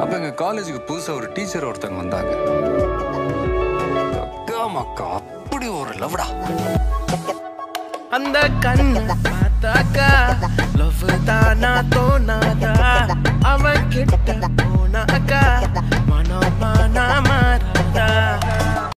அப்ப எங்கள் காலேஜுக்கு புதுசா ஒரு டீச்சர் ஒருத்தங்க வந்தாங்க. அக்கா மக்கா அப்படி ஒரு லவ்டா அந்த கண் பார்த்தாக்கா லவ் தானா தோணாதா? அவன் கிட்ட